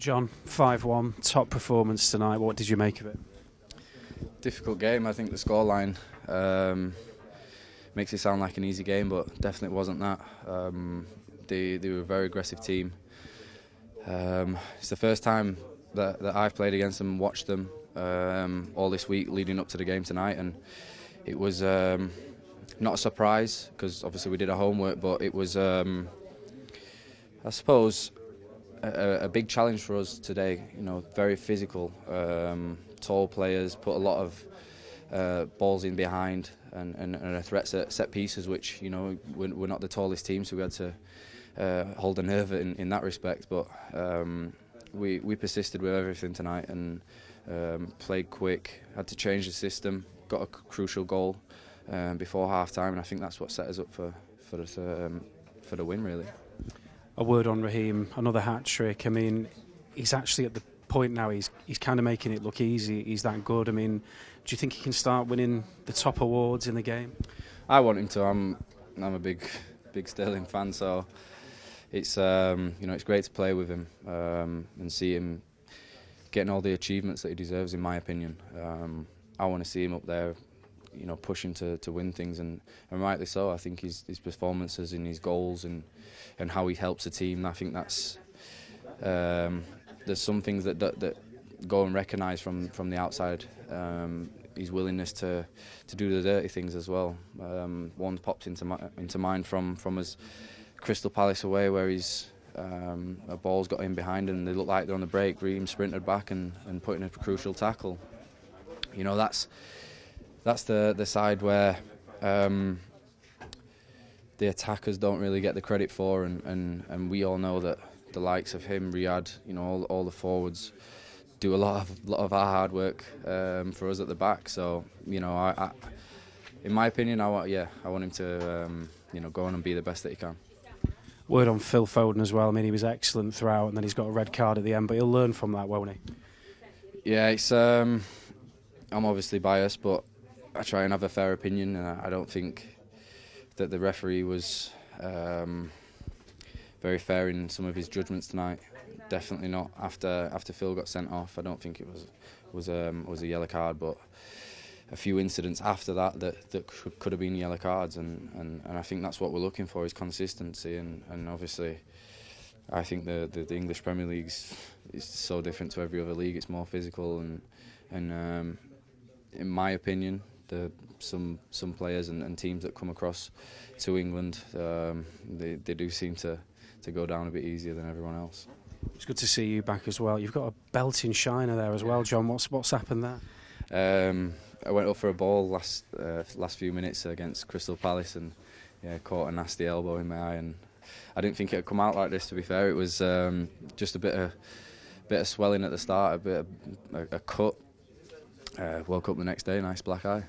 John, 5 1, top performance tonight. What did you make of it? Difficult game. I think the scoreline um, makes it sound like an easy game, but definitely wasn't that. Um, they, they were a very aggressive team. Um, it's the first time that, that I've played against them, watched them um, all this week leading up to the game tonight, and it was um, not a surprise because obviously we did our homework, but it was, um, I suppose, a, a, big challenge for us today. You know, very physical, um, tall players put a lot of uh, balls in behind and, and, and a threat set, set pieces, which you know we're, we're, not the tallest team, so we had to uh, hold a nerve in, in that respect. But um, we we persisted with everything tonight and um, played quick. Had to change the system. Got a crucial goal um, before half time, and I think that's what set us up for for the, um, for the win really. A word on Raheem, another hat trick. I mean, he's actually at the point now. He's he's kind of making it look easy. He's that good. I mean, do you think he can start winning the top awards in the game? I want him to. I'm I'm a big big Sterling fan, so it's um, you know it's great to play with him um, and see him getting all the achievements that he deserves. In my opinion, um, I want to see him up there you know pushing to, to win things and, and rightly so. I think his his performances and his goals and and how he helps the team. I think that's um, there's some things that that, that go and recognise from from the outside. Um, his willingness to to do the dirty things as well. Um, one popped into my, into mind from from his Crystal Palace away where he's um, a ball's got in behind and they look like they're on the break. Raheem sprinted back and, and put in a crucial tackle. You know that's that's the the side where um, the attackers don't really get the credit for, and, and, and we all know that the likes of him, Riyad, you know, all, all the forwards do a lot of lot of our hard work um, for us at the back. So you know, I, I, in my opinion, I want yeah, I want him to um, you know go on and be the best that he can. Word on Phil Foden as well. I mean, he was excellent throughout, and then he's got a red card at the end, but he'll learn from that, won't he? Yeah, it's. Um, I'm obviously biased, but I try and have a fair opinion, and I, don't think that the referee was um, very fair in some of his judgments tonight. Definitely not after after Phil got sent off. I don't think it was was um, was a yellow card, but a few incidents after that that, that could, could have been yellow cards, and, and, and I think that's what we're looking for is consistency, and, and obviously. I think the, the, the English Premier League is, is so different to every other league. It's more physical, and and um, in my opinion, the some some players and, and teams that come across to England, um, they they do seem to to go down a bit easier than everyone else. It's good to see you back as well. You've got a belting shiner there as well, John. What's what's happened there? Um, I went up for a ball last uh, last few minutes against Crystal Palace and yeah, caught a nasty elbow in my eye and I didn't think it would come out like this. To be fair, it was um, just a bit of bit of swelling at the start, a bit of a, a cut. Uh, woke up the next day, nice black eye.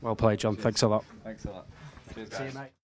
Well played, John. Cheers. Thanks a lot. Thanks a lot. Cheers, guys. See you, mate.